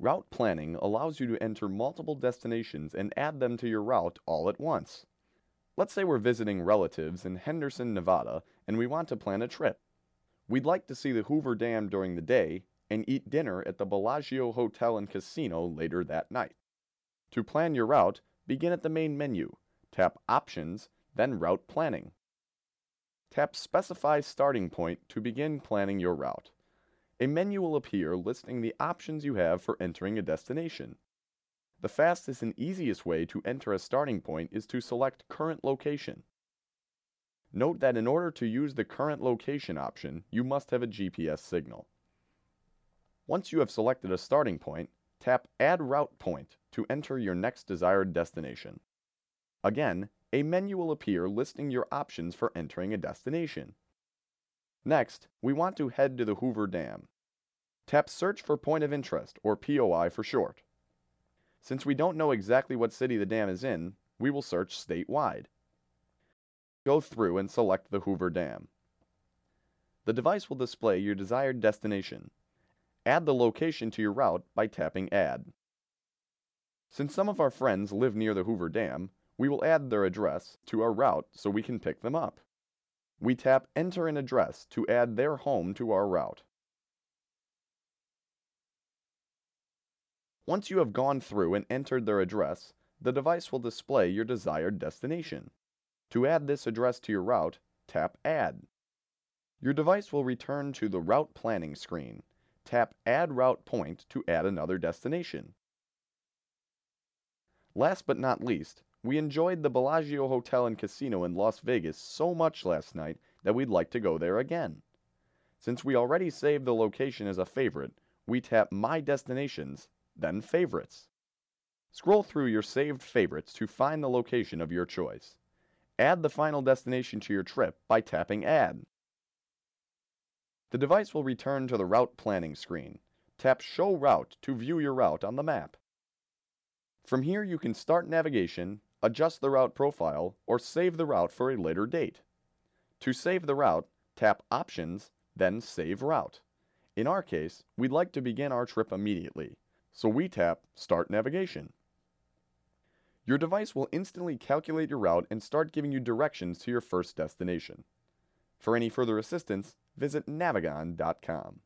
Route planning allows you to enter multiple destinations and add them to your route all at once. Let's say we're visiting relatives in Henderson, Nevada, and we want to plan a trip. We'd like to see the Hoover Dam during the day and eat dinner at the Bellagio Hotel and Casino later that night. To plan your route, begin at the main menu, tap Options, then Route Planning. Tap Specify Starting Point to begin planning your route. A menu will appear listing the options you have for entering a destination. The fastest and easiest way to enter a starting point is to select Current Location. Note that in order to use the Current Location option, you must have a GPS signal. Once you have selected a starting point, tap Add Route Point to enter your next desired destination. Again, a menu will appear listing your options for entering a destination. Next, we want to head to the Hoover Dam. Tap Search for Point of Interest, or POI for short. Since we don't know exactly what city the dam is in, we will search statewide. Go through and select the Hoover Dam. The device will display your desired destination. Add the location to your route by tapping Add. Since some of our friends live near the Hoover Dam, we will add their address to our route so we can pick them up. We tap Enter an address to add their home to our route. Once you have gone through and entered their address, the device will display your desired destination. To add this address to your route, tap Add. Your device will return to the Route Planning screen. Tap Add Route Point to add another destination. Last but not least, we enjoyed the Bellagio Hotel and Casino in Las Vegas so much last night that we'd like to go there again. Since we already saved the location as a favorite, we tap My Destinations, then Favorites. Scroll through your saved favorites to find the location of your choice. Add the final destination to your trip by tapping Add. The device will return to the route planning screen. Tap Show Route to view your route on the map. From here you can start navigation adjust the route profile, or save the route for a later date. To save the route, tap Options, then Save Route. In our case, we'd like to begin our trip immediately, so we tap Start Navigation. Your device will instantly calculate your route and start giving you directions to your first destination. For any further assistance, visit navigon.com.